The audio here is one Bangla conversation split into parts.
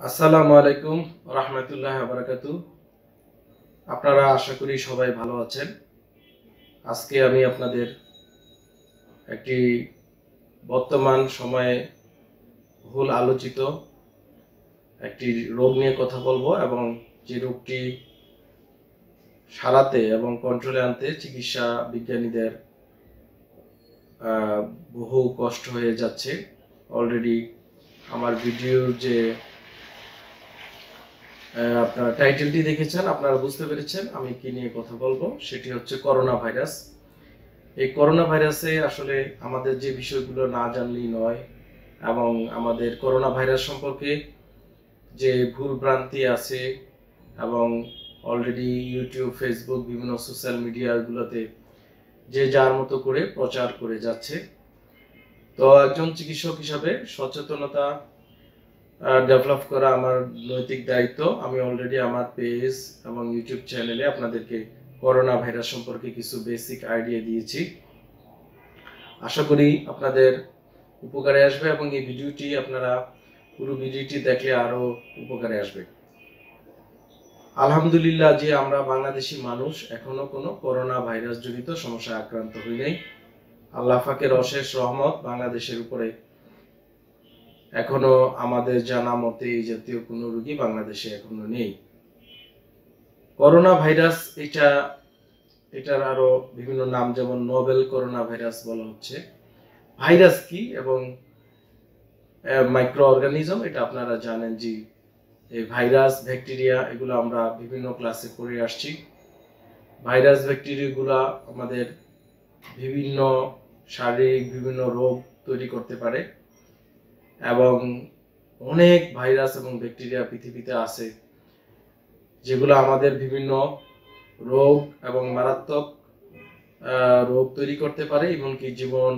আসসালামু আলাইকুম রহমতুল্লাহ বারাকাতু। আপনারা আশা করি সবাই ভালো আছেন। আজকে আমি আপনাদের একটি বর্তমান সময়ে ভুল আলোচিত একটি রোগ নিয়ে কথা বলব এবং যে রোগটি সারাতে এবং কন্ট্রোলে আনতে চিকিৎসা বিজ্ঞানীদের বহু কষ্ট হয়ে যাচ্ছে। অলরেডি আমার ভিডিওর যে আপনার টাইটেলটি দেখেছেন, আপনারা বুঝতে পেরেছেন আমি কি নিয়ে কথা বলব। সেটি হচ্ছে করোনা ভাইরাস এই করোনা ভাইরাসে আসলে আমাদের যে বিষয়গুলো না জানলেই নয়, এবং আমাদের করোনা ভাইরাস সম্পর্কে যে ভুল ভ্রান্তি আছে, এবং অলরেডি ইউটিউব ফেসবুক বিভিন্ন সোশ্যাল মিডিয়াগুলোতে যে যার মতো করে প্রচার করে যাচ্ছে। তো একজন চিকিৎসক হিসাবে সচেতনতা ডেভেলপ করা আমার নৈতিক দায়িত্ব। আমি অলরেডি আমার পেজ এবং ইউটিউব চ্যানেলে আপনাদেরকে করোনা ভাইরাস সম্পর্কে কিছু বেসিক আইডিয়া দিয়েছি। আশা করি আপনাদের উপকারে আসবে এবং এই ভিডিওটি আপনারা পুরো ভিডিওটি দেখলে আরও উপকারে আসবে। আলহামদুলিল্লাহ যে আমরা বাংলাদেশি মানুষ, এখনও কোনো করোনা ভাইরাস জনিত সমস্যায় আক্রান্ত হই নাই। আল্লাহ ফাকের অশেষ রহমত বাংলাদেশের উপরে এখনও আমাদের জানা মতে এই জাতীয় কোনো রোগী বাংলাদেশে এখনও নেই। করোনা ভাইরাস এটা, এটার আরও বিভিন্ন নাম, যেমন নোবেল করোনা ভাইরাস বলা হচ্ছে। ভাইরাস কি এবং মাইক্রো অর্গানিজম এটা আপনারা জানেন যে এই ভাইরাস, ব্যাকটেরিয়া, এগুলো আমরা বিভিন্ন ক্লাসে পড়ে আসছি। ভাইরাস, ব্যাকটেরিয়াগুলো আমাদের বিভিন্ন শারীরিক বিভিন্ন রোগ তৈরি করতে পারে। এবং অনেক ভাইরাস এবং ব্যাকটেরিয়া পৃথিবীতে আছে, যেগুলো আমাদের বিভিন্ন রোগ এবং মারাত্মক রোগ তৈরি করতে পারে, এমনকি জীবন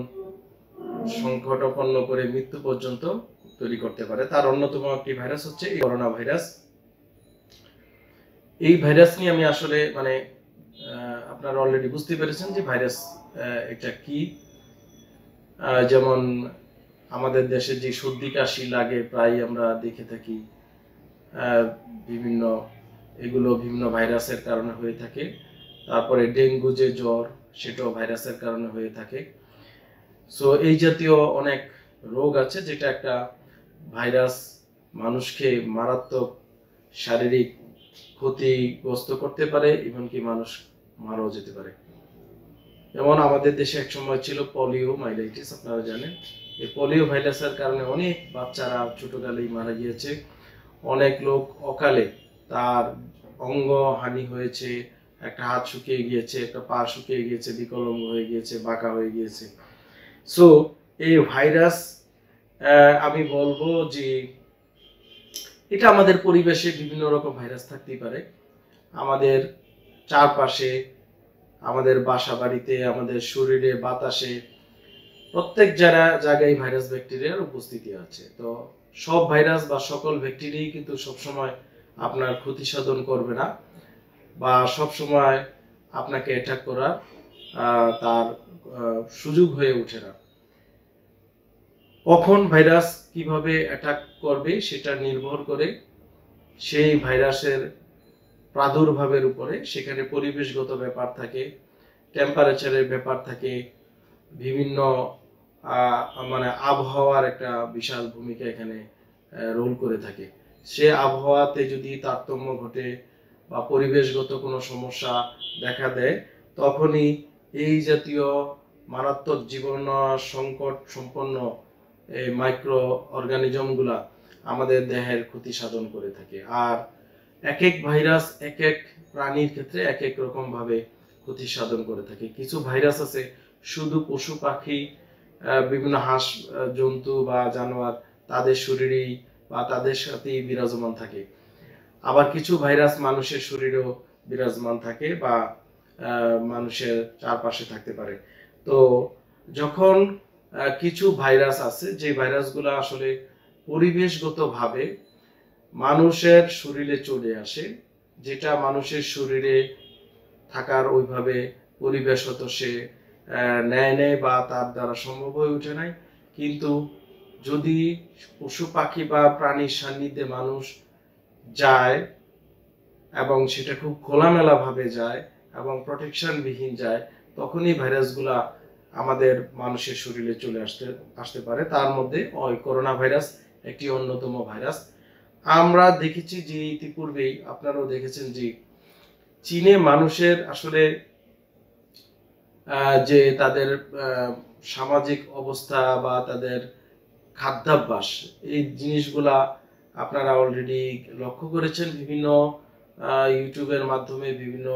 সংকটাপন্ন করে মৃত্যু পর্যন্ত তৈরি করতে পারে। তার অন্যতম একটি ভাইরাস হচ্ছে এই করোনা ভাইরাস। এই ভাইরাস নিয়ে আমি আসলে মানে আপনারা অলরেডি বুঝতে পেরেছেন যে ভাইরাস এটা কি। যেমন আমাদের দেশে যে সর্দি কাশি লাগে, প্রায় আমরা দেখে থাকি বিভিন্ন এগুলো বিভিন্ন ভাইরাসের কারণে হয়ে থাকে। তারপরে ডেঙ্গু যে জ্বর, সেটাও ভাইরাসের কারণে হয়ে থাকে। সো এই জাতীয় অনেক রোগ আছে যেটা একটা ভাইরাস মানুষকে মারাত্মক শারীরিক ক্ষতিগ্রস্ত করতে পারে, এমনকি মানুষ মারাও যেতে পারে। যেমন আমাদের দেশে এক সময় ছিল পলিও, মাইলাইটিস, আপনারা জানেন। এই পোলিও ভাইরাসের কারণে অনেক বাচ্চারা ছোটকালেই মারা গিয়েছে। অনেক লোক অকালে তার অঙ্গ হানি হয়েছে, একটা হাত শুকিয়ে গিয়েছে, একটা পা শুকিয়ে গিয়েছে বিকলঙ্গ হয়ে গিয়েছে, বাঁকা হয়ে গিয়েছে। সো এই ভাইরাস আমি বলব যে এটা আমাদের পরিবেশে বিভিন্ন রকম ভাইরাস থাকতেই পারে। আমাদের চারপাশে, আমাদের বাসা বাড়িতে আমাদের শরীরে, বাতাসে প্রত্যেক যারা জায়গায় ভাইরাস ব্যাকটেরিয়ার উপস্থিতি আছে, তো সব ভাইরাস বা সকল ব্যাকটেরিয়াই কিন্তু সবসময় আপনার ক্ষতি সাধন করবে না বা সবসময় আপনাকে অ্যাটাক করার তার সুযোগ হয়ে ওঠে না। কখন ভাইরাস কীভাবে অ্যাটাক করবে সেটা নির্ভর করে সেই ভাইরাসের প্রাদুর্ভাবের উপরে সেখানে পরিবেশগত ব্যাপার থাকে টেম্পারেচারের ব্যাপার থাকে, বিভিন্ন মানে আবহাওয়ার একটা বিশাল ভূমিকা এখানে রোল করে থাকে। সে আবহাওয়াতে যদি তারতম্য ঘটে বা পরিবেশগত কোনো সমস্যা দেখা দেয়, তখনই এই জাতীয় মারাত্মক জীবন সংকট সম্পন্ন এই মাইক্রো অর্গানিজমগুলা আমাদের দেহের ক্ষতি সাধন করে থাকে। আর এক এক ভাইরাস এক এক প্রাণীর ক্ষেত্রে এক এক রকম ভাবে ক্ষতি সাধন করে থাকে। কিছু ভাইরাস আছে, শুধু পশু পাখি বিভিন্ন হাঁস জন্তু বা জানোয়ার তাদের শরীরেই বা তাদের সাথেই বিরাজমান থাকে। আবার কিছু ভাইরাস মানুষের শরীরেও বিরাজমান থাকে বা মানুষের চারপাশে থাকতে পারে। তো যখন কিছু ভাইরাস আছে যে ভাইরাসগুলো আসলে পরিবেশগতভাবে মানুষের শরীরে চলে আসে, যেটা মানুষের শরীরে থাকার ওইভাবে পরিবেশত সে নেয় নেয় বা তার দ্বারা সম্ভব হয়ে ওঠে নাই। কিন্তু যদি পশু পাখি বা প্রাণীর সান্নিধ্যে মানুষ যায় এবং সেটা খুব খোলামেলা ভাবে যায় এবং প্রোটেকশন বিহীন যায়, তখনই ভাইরাসগুলা আমাদের মানুষের শরীরে চলে আসতে আসতে পারে। তার মধ্যে ওই করোনা ভাইরাস একটি অন্যতম ভাইরাস। আমরা দেখেছি যে ইতিপূর্বেই আপনারাও দেখেছেন যে চীনে মানুষের আসলে যে তাদের সামাজিক অবস্থা বা তাদের খাদ্যাভ্যাস, এই জিনিসগুলা আপনারা অলরেডি লক্ষ্য করেছেন বিভিন্ন ইউটিউবের মাধ্যমে, বিভিন্ন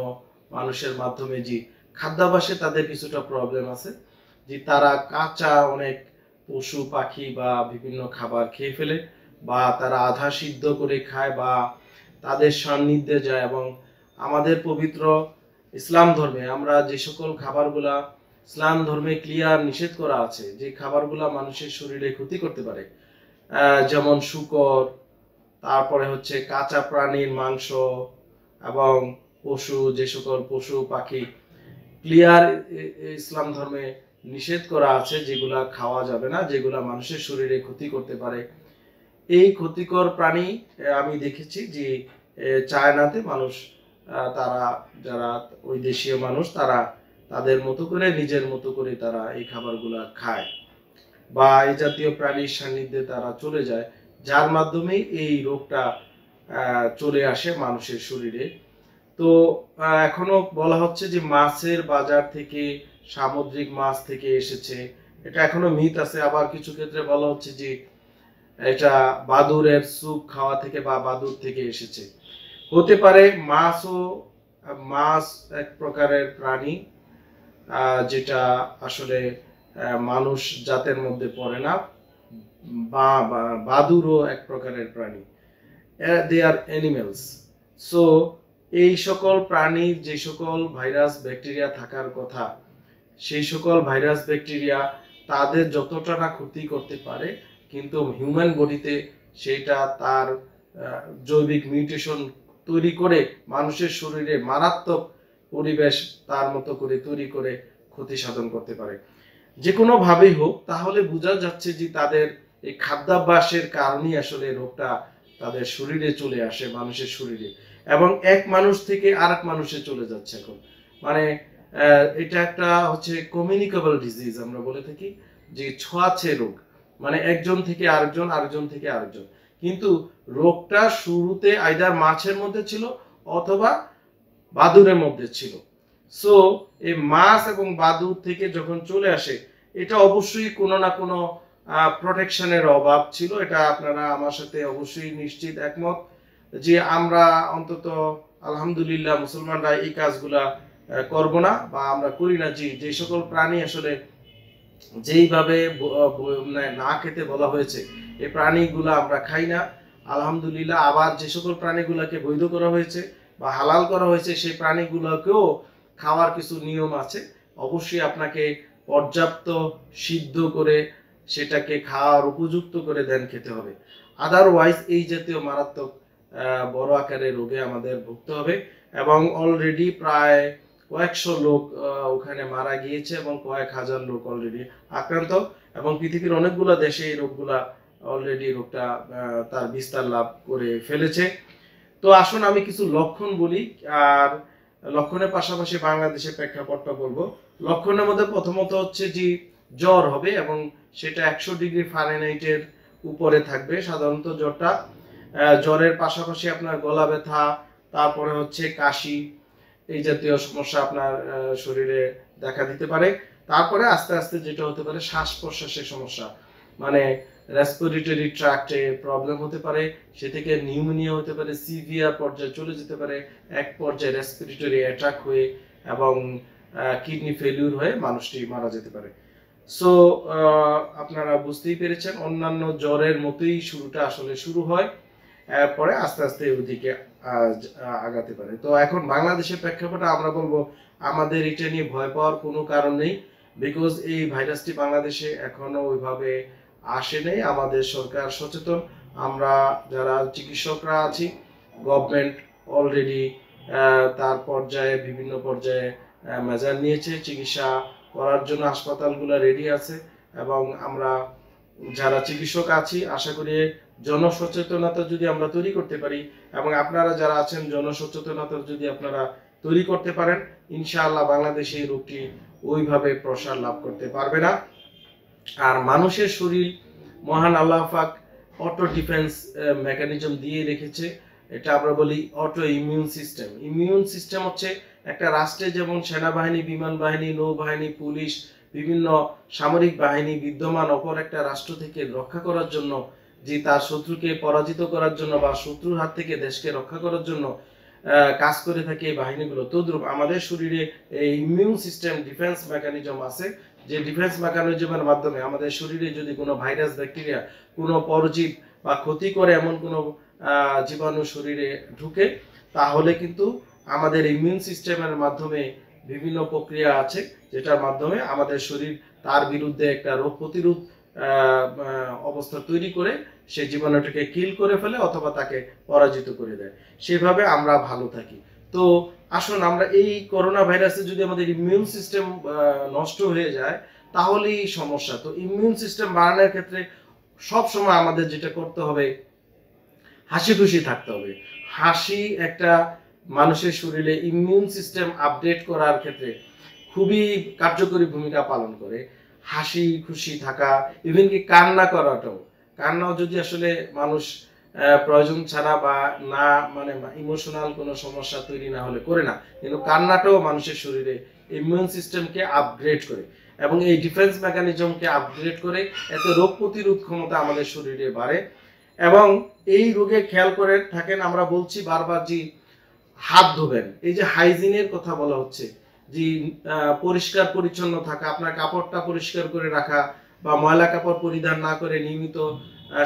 মানুষের মাধ্যমে যে খাদ্যাভ্যাসে তাদের কিছুটা প্রবলেম আছে, যে তারা কাঁচা অনেক পশু, পাখি বা বিভিন্ন খাবার খেয়ে ফেলে বা তারা আধা সিদ্ধ করে খায় বা তাদের সান্নিধ্যে যায় এবং আমাদের পবিত্র ইসলাম ধর্মে আমরা যে সকল খাবারগুলা ইসলাম ধর্মে ক্লিয়ার নিষেধ করা আছে, যে খাবারগুলা মানুষের শরীরে ক্ষতি করতে পারে যেমন শুকর, তারপরে হচ্ছে কাঁচা প্রাণীর মাংস এবং পশু, যে সকল পশু পাখি, ক্লিয়ার ইসলাম ধর্মে নিষেধ করা আছে, যেগুলা খাওয়া যাবে না, যেগুলা মানুষের শরীরে ক্ষতি করতে পারে। এই ক্ষতিকর প্রাণী আমি দেখেছি যে চায়নাতে মানুষ তারা যারা ওই দেশীয় মানুষ, তারা তাদের মতো করে, নিজের মতো করে তারা এই খাবারগুলা খায় বা এই জাতীয় প্রাণীর সান্নিধ্যে তারা চলে যায়, যার মাধ্যমে এই রোগটা চলে আসে মানুষের শরীরে। তো এখনও বলা হচ্ছে যে মাছের বাজার থেকে, সামুদ্রিক মাছ থেকে এসেছে। এটা এখনও মিথ আছে, আবার কিছু ক্ষেত্রে বলা হচ্ছে যে এটা বাদুরের স্যুপ খাওয়া থেকে বা বাদুর থেকে এসেছে। হতে পারে মাছও, মাছ এক প্রকারের প্রাণী যেটা আসলে মানুষ জাতের মধ্যে পড়ে না। বা বাদুরও এক প্রকারের প্রাণী। দে আর অ্যানিমেলস সো এই সকল প্রাণীর যে সকল ভাইরাস, ব্যাকটেরিয়া থাকার কথা, সেই সকল ভাইরাস, ব্যাকটেরিয়া তাদের যতটা না ক্ষতি করতে পারে, কিন্তু হিউম্যান বডিতে সেটা তার জৈবিক মিউটেশন তৈরি করে মানুষের শরীরে মারাত্মক পরিবেশ তার মতো করে তৈরি করে ক্ষতি সাধন করতে পারে। যে কোনো ভাবেই হোক, তাহলে বোঝা যাচ্ছে যে তাদের এই খাদ্যাভ্যাসের কারণেই আসলে রোগটা তাদের শরীরে চলে আসে, মানুষের শরীরে। এবং এক মানুষ থেকে আরেক মানুষে চলে যাচ্ছে এখন। মানে এটা একটা হচ্ছে কমিউনিকেবল ডিজিজ আমরা বলে থাকি, যে ছোঁয়াছে রোগ। মানে একজন থেকে আরেকজন আরেকজন থেকে আরেকজন। কিন্তু রোগটা শুরুতে আইদার মাছের মধ্যে ছিল অথবা বাদুরের মধ্যে ছিল। সো এই মাছ এবং বাদুর থেকে যখন চলে আসে, এটা অবশ্যই কোনো না কোনো প্রোটেকশনের অভাব ছিল। এটা আপনারা আমার সাথে অবশ্যই নিশ্চিত একমত যে আমরা অন্তত আলহামদুলিল্লাহ মুসলমানরা এই কাজগুলা করব না বা আমরা করি না। যে যে সকল প্রাণী আসলে যেইভাবে মানে না খেতে বলা হয়েছে, এই প্রাণীগুলো আমরা খাই না। আলহামদুলিল্লাহ, আবার যে সকল প্রাণীগুলোকে বৈধ করা হয়েছে বা হালাল করা হয়েছে, সেই প্রাণীগুলোকেও খাওয়ার কিছু নিয়ম আছে। অবশ্যই আপনাকে পর্যাপ্ত সিদ্ধ করে সেটাকে খাওয়ার উপযুক্ত করে দেন খেতে হবে। আদারওয়াইজ এই জাতীয় মারাত্মক বড় আকারের রোগে আমাদের ভুগতে হবে। এবং অলরেডি প্রায় কয়েকশো লোক ওখানে মারা গিয়েছে এবং কয়েক হাজার লোক অলরেডি আক্রান্ত এবং পৃথিবীর অনেকগুলো দেশে এই রোগগুলা অলরেডি রোগটা তার বিস্তার লাভ করে ফেলেছে। তো আসুন আমি কিছু লক্ষণ বলি, আর লক্ষণের পাশাপাশি বাংলাদেশের প্রেক্ষাপটটা বলব। লক্ষণের মধ্যে প্রথমত হচ্ছে যে জ্বর হবে এবং সেটা একশো ডিগ্রি ফারেনহাইটের উপরে থাকবে, সাধারণত জ্বরটা। জ্বরের পাশাপাশি আপনার গলা ব্যথা, তারপরে হচ্ছে কাশি এই জাতীয় সমস্যা আপনার শরীরে দেখা দিতে পারে। তারপরে আস্তে আস্তে যেটা হতে পারে শ্বাস প্রশ্বাসের সমস্যা। মানে রেসপিরেটরি ট্র্যাক্টে প্রবলেম হতে পারে, সে থেকে নিউমোনিয়া হতে পারে সিভিয়ার পর্যায়ে চলে যেতে পারে, এক পর্যায়ে রেসপিরেটরি অ্যাটাক হয়ে এবং কিডনি ফেলিউর হয়ে মানুষটি মারা যেতে পারে। সো আপনারা বুঝতেই পেরেছেন, অন্যান্য জ্বরের মতোই শুরুটা আসলে শুরু হয়। এরপরে আস্তে আস্তে ওদিকে আগাতে পারে। তো এখন বাংলাদেশের প্রেক্ষাপটে আমরা বলব, আমাদের এটা নিয়ে ভয় পাওয়ার কোনো কারণ নেই বিকজ এই ভাইরাসটি বাংলাদেশে এখনও ওইভাবে আসে নেই, আমাদের সরকার সচেতন। আমরা যারা চিকিৎসকরা আছি গভর্নমেন্ট অলরেডি তার পর্যায়ে, বিভিন্ন পর্যায়ে মেজার নিয়েছে, চিকিৎসা করার জন্য হাসপাতালগুলো রেডি আছে, এবং আমরা যারা চিকিৎসক আছি, আশা করি জনসচেতনতা যদি আমরা তৈরি করতে পারি এবং আপনারা যারা আছেন, জনসচেতনতা যদি আপনারা তৈরি করতে পারেন, ইনশাআল্লাহ বাংলাদেশে এই রোগটি ওইভাবে প্রসার লাভ করতে পারবে না। আর মানুষের শরীর, মহান আল্লাহ পাক অটো ডিফেন্স মেকানিজম দিয়ে রেখেছে। এটা আমরা বলি auto immune system immune system হচ্ছে একটা রাষ্ট্রে যেমন সেনাবাহিনী বিমান বাহিনী নৌবাহিনী, পুলিশ বিভিন্ন সামরিক বাহিনী বিদ্যমান অপর একটা রাষ্ট্র থেকে রক্ষা করার জন্য, যে তার শত্রুকে পরাজিত করার জন্য বা শত্রুর হাত থেকে দেশকে রক্ষা করার জন্য কাজ করে থাকে এই বাহিনীগুলো। তদ্রুপ আমাদের শরীরে এই ইমিউন সিস্টেম ডিফেন্স মেকানিজম আছে, যে ডিফেন্স মেকানিজমের মাধ্যমে আমাদের শরীরে যদি কোনো ভাইরাস ব্যাকটেরিয়া কোনো পরজীব বা ক্ষতি করে এমন কোনো জীবাণু শরীরে ঢুকে, তাহলে কিন্তু আমাদের ইমিউন সিস্টেমের মাধ্যমে বিভিন্ন প্রক্রিয়া আছে যেটার মাধ্যমে আমাদের শরীর তার বিরুদ্ধে একটা রোগ প্রতিরোধ অবস্থা তৈরি করে সেই জীবাণুটাকে কিল করে ফেলে অথবা তাকে পরাজিত করে দেয়। সেভাবে আমরা ভালো থাকি। তো আসুন আমরা এই করোনা ভাইরাসে যদি আমাদের ইমিউন সিস্টেম নষ্ট হয়ে যায়, তাহলেই সমস্যা। তো ইমিউন সিস্টেম বাড়ানোর ক্ষেত্রে সব সময় আমাদের যেটা করতে হবে, হাসি খুশি থাকতে হবে। হাসি একটা মানুষের শরীরে ইমিউন সিস্টেম আপডেট করার ক্ষেত্রে খুবই কার্যকরী ভূমিকা পালন করে। হাসি, খুশি থাকা ইভেন কি কান্না করাটাও। কান্নাও যদি আসলে মানুষ প্রয়োজন ছাড়া বা না মানে ইমোশনাল কোনো সমস্যা তৈরি না হলে করে না, কিন্তু কান্নাটাও মানুষের শরীরে ইমিউন সিস্টেমকে আপগ্রেড করে এবং এই ডিফেন্স মেকানিজমকে আপগ্রেড করে এতে রোগ প্রতিরোধ ক্ষমতা আমাদের শরীরে বাড়ে। এবং এই রোগে খেয়াল করে থাকেন, আমরা বলছি বারবার যে হাত ধোবেন। এই যে হাইজিনের কথা বলা হচ্ছে, যে পরিষ্কার পরিচ্ছন্ন থাকা, আপনার কাপড়টা পরিষ্কার করে রাখা বা ময়লা কাপড় পরিধান না করে নিয়মিত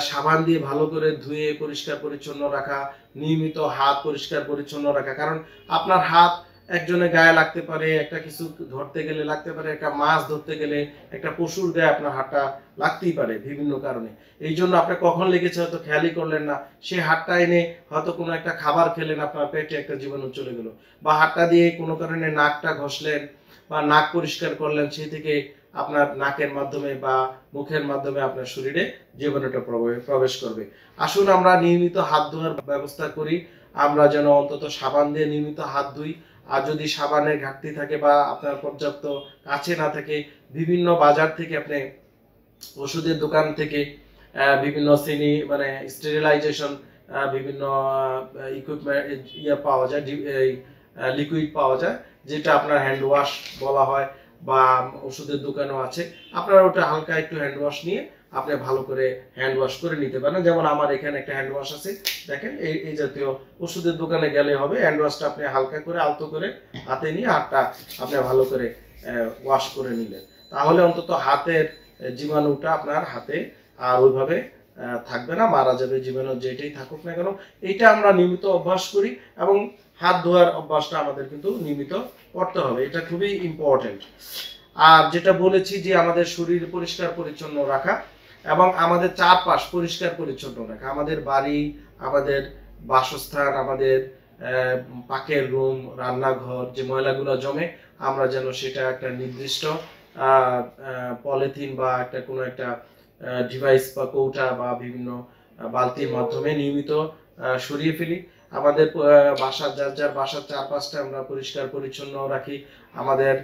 সাবান দিয়ে ভালো করে ধুয়ে পরিষ্কার পরিচ্ছন্ন রাখা, নিয়মিত হাত পরিষ্কার পরিচ্ছন্ন রাখা। কারণ আপনার হাত একজনের গায়ে লাগতে পারে, একটা কিছু ধরতে গেলে লাগতে পারে, একটা মাছ ধরতে গেলে একটা পশুর গায়ে আপনার হাতটা লাগতেই পারে বিভিন্ন কারণে। এই জন্য আপনার কখন লেগেছে হয়তো খেয়ালই করলেন না সেই হাতটা এনে হয়তো কোনো একটা খাবার খেলেন, আপনার পেটে একটা জীবাণু চলে গেল বা হাতটা দিয়ে কোনো কারণে নাকটা ঘষলেন বা নাক পরিষ্কার করলেন, সেই থেকে আপনার নাকের মাধ্যমে বা মুখের মাধ্যমে আপনার শরীরে জীবাণুটা প্রবে- প্রবেশ করবে। আসুন আমরা নিয়মিত হাত ধোয়ার ব্যবস্থা করি। আমরা যেন অন্তত সাবান দিয়ে নিয়মিত হাত ধুই। আর যদি সাবানের ঘাটতি থাকে বা আপনার পর্যাপ্ত কাছে না থাকে, বিভিন্ন বাজার থেকে আপনি ওষুধের দোকান থেকে বিভিন্ন শ্রেণি মানে স্টেরিলাইজেশন বিভিন্ন ইকুইপমেন্ট ইয়ে পাওয়া যায় লিকুইড পাওয়া যায়, যেটা আপনার হ্যান্ড ওয়াশ বলা হয় বা ওষুধের দোকানও আছে। আপনারা ওটা হালকা একটু হ্যান্ড ওয়াশ নিয়ে আপনি ভালো করে হ্যান্ড ওয়াশ করে নিতে পারেন। যেমন আমার এখানে একটা হ্যান্ড ওয়াশ আছে। দেখেন, এই এই জাতীয় ওষুধের দোকানে গেলে হবে হ্যান্ড ওয়াশটা আপনি হালকা করে আলতো করে হাতে নিয়ে হাতটা আপনি ভালো করে ওয়াশ করে নিলেন। তাহলে অন্তত হাতের জীবাণুটা আপনার হাতে আর ওইভাবে থাকবে না, মারা যাবে, জীবাণু যেটাই থাকুক না কেন। এইটা আমরা নিয়মিত অভ্যাস করি এবং হাত ধোয়ার অভ্যাসটা আমাদের কিন্তু নিয়মিত করতে হবে। এটা খুবই ইম্পর্টেন্ট আর যেটা বলেছি যে আমাদের শরীর পরিষ্কার পরিচ্ছন্ন রাখা এবং আমাদের চারপাশ পরিষ্কার পরিচ্ছন্ন রাখা। আমাদের বাড়ি, আমাদের বাসস্থান, আমাদের পাকের রুম, রান্নাঘর, যে ময়লাগুলো জমে, আমরা যেন সেটা একটা নির্দিষ্ট পলিথিন বা একটা কোনো একটা ডিভাইস বা কৌটা বা বিভিন্ন বালতির মাধ্যমে নিয়মিত সরিয়ে ফেলি। আমাদের বাসার, যার যার বাসার চারপাশটা আমরা পরিষ্কার পরিচ্ছন্ন রাখি। আমাদের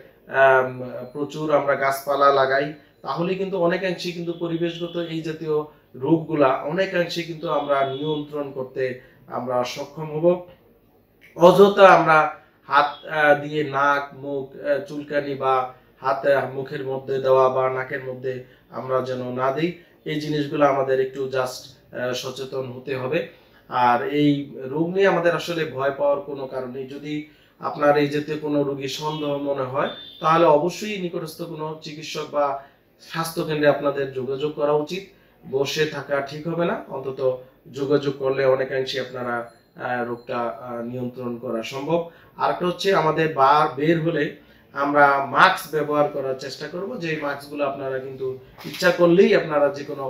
প্রচুর আমরা গাছপালা লাগাই। তাহলে কিন্তু অনেকাংশে কিন্তু পরিবেশগত এই জাতীয় রোগগুলা অনেকাংশে কিন্তু আমরা নিয়ন্ত্রণ করতে আমরা সক্ষম হব। অযথা আমরা হাত দিয়ে নাক, মুখ চুলকানি বা হাত মুখের মধ্যে দেওয়া বা নাকের মধ্যে আমরা যেন না দিই, এই জিনিসগুলো আমাদের একটু জাস্ট সচেতন হতে হবে। আর এই রোগ নিয়ে আমাদের আসলে ভয় পাওয়ার কোনো কারণ নেই। যদি আপনার এই জাতীয় কোনো রোগীর সন্দেহ মনে হয়, তাহলে অবশ্যই নিকটস্থ কোনো চিকিৎসক বা স্বাস্থ্য কেন্দ্রে আপনাদের যোগাযোগ করা উচিত। বসে থাকা ঠিক হবে না। অন্তত যোগাযোগ করলে অনেকাংশে আপনারা রোগটা নিয়ন্ত্রণ করা সম্ভব। আরেকটা হচ্ছে আমাদের বার বের হলে আমরা মাস্ক ব্যবহার করার চেষ্টা করব। যে মাস্কগুলো আপনারা কিন্তু ইচ্ছা করলেই আপনারা যে কোনো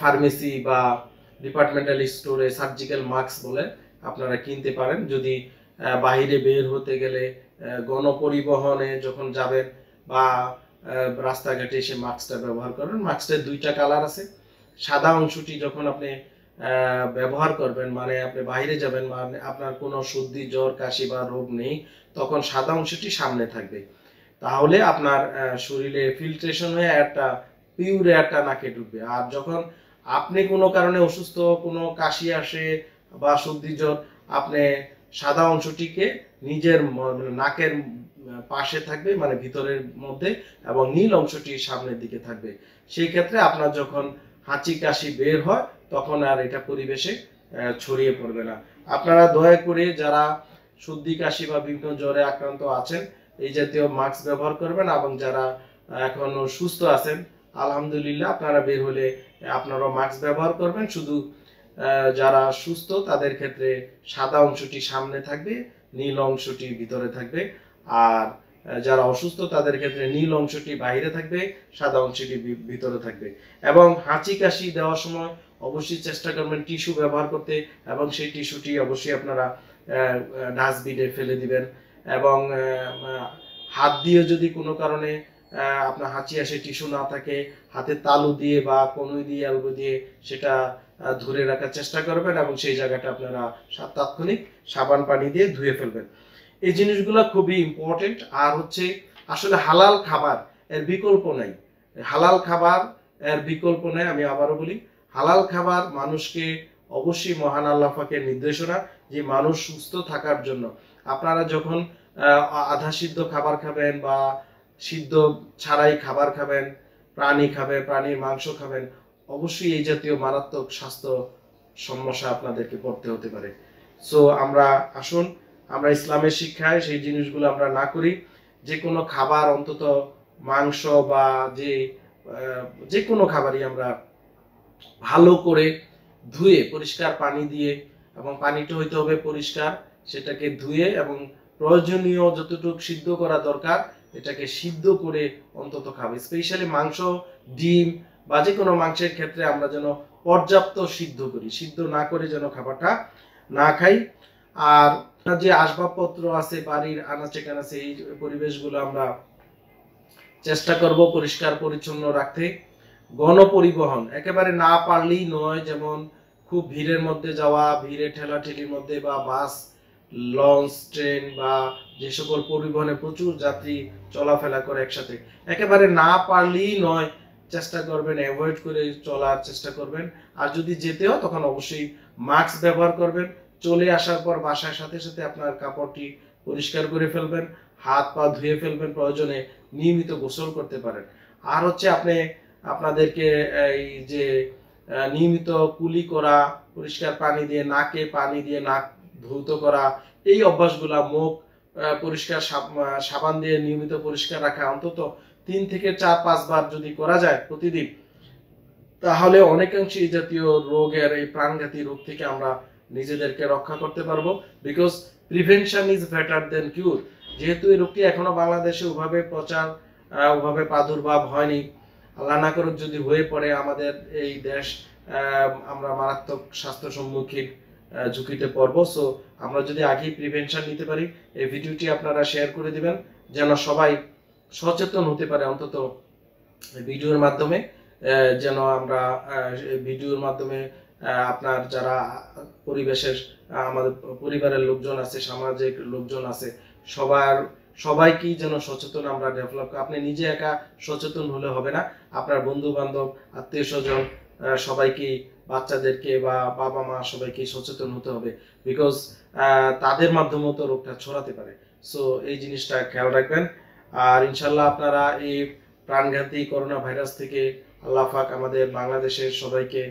ফার্মেসি বা ডিপার্টমেন্টাল স্টোরে সার্জিক্যাল মাস্ক বলে আপনারা কিনতে পারেন। যদি বাইরে বের হতে গেলে গণপরিবহনে যখন যাবেন বা রাস্তাঘাটে এসে মাস্কটা ব্যবহার করবেন মাস্কের দুইটা কালার আছে। সাদা অংশটি যখন আপনি ব্যবহার করবেন মানে আপনি বাইরে যাবেন মানে আপনার কোনো সর্দি, জ্বর, কাশি বা রোগ নেই, তখন সাদা অংশটি সামনে থাকবে। তাহলে আপনার শরীরে ফিল্ট্রেশন হয়ে একটা পিউর এয়ারটা নাকে ঢুকবে। আর যখন আপনি কোনো কারণে অসুস্থ, কোনো কাশি আসে বা সর্দি, জ্বর, আপনি সাদা অংশটিকে নিজের মানে নাকের পাশে থাকবে মানে ভিতরের মধ্যে, এবং নীল অংশটি সামনের দিকে থাকবে। সেই ক্ষেত্রে আপনার যখন হাঁচি কাশি বের হয়, তখন আর এটা পরিবেশে ছড়িয়ে পড়বে না। আপনারা দয়া করে যারা সর্দি কাশি বা বিভিন্ন জ্বরে আক্রান্ত আছেন, এই জাতীয় মাস্ক ব্যবহার করবেন এবং যারা এখন সুস্থ আছেন, আলহামদুলিল্লাহ আপনারা বের হলে আপনারাও মাস্ক ব্যবহার করবেন। শুধু যারা সুস্থ, তাদের ক্ষেত্রে সাদা অংশটি সামনে থাকবে, নীল অংশটি ভিতরে থাকবে। আর যারা অসুস্থ তাদের ক্ষেত্রে নীল অংশটি বাইরে থাকবে, সাদা অংশটি ভিতরে থাকবে। এবং হাঁচি কাশি দেওয়ার সময় অবশ্যই চেষ্টা করবেন টিস্যু ব্যবহার করতে এবং সেই টিস্যুটি অবশ্যই আপনারা ডাস্টবিনে ফেলে দিবেন। এবং হাত দিয়ে যদি কোনো কারণে আপনার হাঁচি আসে, টিস্যু না থাকে, হাতে তালু দিয়ে বা কনুই দিয়ে, আলগো দিয়ে সেটা ধরে রাখার চেষ্টা করবেন এবং সেই জায়গাটা আপনারা তাৎক্ষণিক সাবান পানি দিয়ে ধুয়ে ফেলবেন। এই জিনিসগুলো খুবই ইম্পর্টেন্ট আর হচ্ছে আসলে হালাল খাবার এর বিকল্প নাই। হালাল খাবার এর বিকল্প নেই, আমি আবারও বলি, হালাল খাবার মানুষকে অবশ্যই মহান আল্লাহাকের নির্দেশনা যে মানুষ সুস্থ থাকার জন্য। আপনারা যখন আধা সিদ্ধ খাবার খাবেন বা সিদ্ধ ছাড়াই খাবার খাবেন, প্রাণী খাবে, প্রাণীর মাংস খাবেন, অবশ্যই এই জাতীয় মারাত্মক স্বাস্থ্য সমস্যা আপনাদেরকে পড়তে হতে পারে। সো আমরা আসুন আমরা ইসলামের শিক্ষায় সেই জিনিসগুলো আমরা না করি। যে কোনো খাবার, অন্তত মাংস বা যে যে কোনো খাবারই আমরা ভালো করে ধুয়ে, পরিষ্কার পানি দিয়ে এবং পানিটা হইতে হবে পরিষ্কার, সেটাকে ধুয়ে এবং প্রয়োজনীয় যতটুকু সিদ্ধ করা দরকার, এটাকে সিদ্ধ করে অন্তত খাবে। স্পেশালি মাংস, ডিম বা যে কোনো মাংসের ক্ষেত্রে আমরা যেন পর্যাপ্ত সিদ্ধ করি। সিদ্ধ না করে যেন খাবারটা না খাই। আর যে আসবাবপত্র আছে, বাড়ির আনাচে কানাচে এই পরিবেশগুলো আমরা চেষ্টা করব পরিষ্কার, পরিচ্ছন্ন রাখতে। গণপরিবহন, একেবারে না পারলেই নয়, যেমন খুব ভিড়ের মধ্যে যাওয়া, ভিড়ে ঠেলাঠেলির মধ্যে বা বাস, লঞ্চ, ট্রেন বা যে সকল পরিবহনে প্রচুর যাত্রী চলাফেরা করে একসাথে। একেবারে না পারলেই নয়, চেষ্টা করবেন অ্যাভয়েড করে চলার চেষ্টা করবেন। আর যদি যেতেও তখন অবশ্যই মাস্ক ব্যবহার করবেন। চলে আসার পর বাসার সাথে সাথে আপনার কাপড়টি পরিষ্কার করে ফেলবেন, হাত পা ধুয়ে ফেলবেন, প্রয়োজনে নিয়মিত গোসল করতে পারেন। আর হচ্ছে আপনি, আপনাদেরকে এই যে নিয়মিত কুলি করা, পরিষ্কার পানি দিয়ে, নাকে পানি দিয়ে, নাক ধৌত করা, এই অভ্যাসগুলা মুখ পরিষ্কার সাবান দিয়ে নিয়মিত পরিষ্কার রাখা অন্তত তিন থেকে চার পাঁচবার যদি করা যায় প্রতিদিন, তাহলে অনেকাংশে এই জাতীয় রোগের, এই প্রাণঘাতী রোগ থেকে আমরা নিজেদেরকে রক্ষা করতে পারব। Because prevention is better than cure যেহেতু এই রোগটি এখনও বাংলাদেশে ওভাবে প্রচার ওভাবে প্রাদুর্ভাব হয়নি। আল্লাহ না করুক যদি হয়ে পড়ে আমাদের এই দেশ আমরা মারাত্মক স্বাস্থ্য সম্মুখীন ঝুঁকিতে পড়ব। সো আমরা যদি আগেই প্রিভেনশন নিতে পারি, এই ভিডিওটি আপনারা শেয়ার করে দিবেন, যেন সবাই সচেতন হতে পারে অন্তত ভিডিওর মাধ্যমে যেন আমরা ভিডিওর মাধ্যমে আপনার যারা পরিবেশের আমাদের পরিবারের লোকজন আছে, সামাজিক লোকজন আছে, সবার, সবাইকেই যেন সচেতন আমরা ডেভেলপ আপনি নিজে একা সচেতন হলে হবে না। আপনার বন্ধু বান্ধব আত্মীয় স্বজন সবাইকে বাচ্চাদেরকে বা বাবা মা সবাইকে সচেতন হতে হবে। বিকজ তাদের মাধ্যমেও তো রোগটা ছড়াতে পারে। সো এই জিনিসটা খেয়াল রাখবেন। আর ইনশাল্লাহ আপনারা এই প্রাণঘাতী করোনা ভাইরাস থেকে আল্লাহ পাক আমাদের বাংলাদেশের সবাইকে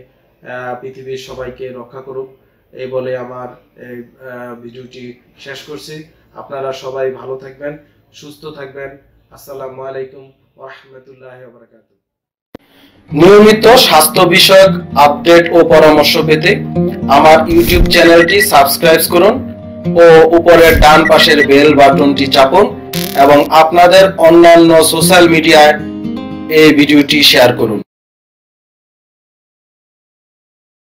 পৃথিবীর সবাইকে রক্ষা করুক। এই বলে আমার এই ভিডিওটি শেষ করছি। আপনারা সবাই ভালো থাকবেন, সুস্থ থাকবেন। আসসালামু আলাইকুম ওরহমতুল্লাহ বারকাত নিয়মিত স্বাস্থ্য বিষয়ক আপডেট ও পরামর্শ পেতে আমার ইউটিউব চ্যানেলটি সাবস্ক্রাইব করুন ও উপরের ডান পাশের বেল বাটনটি চাপুন এবং আপনাদের অন্যান্য সোশ্যাল মিডিয়ায় এই ভিডিওটি শেয়ার করুন।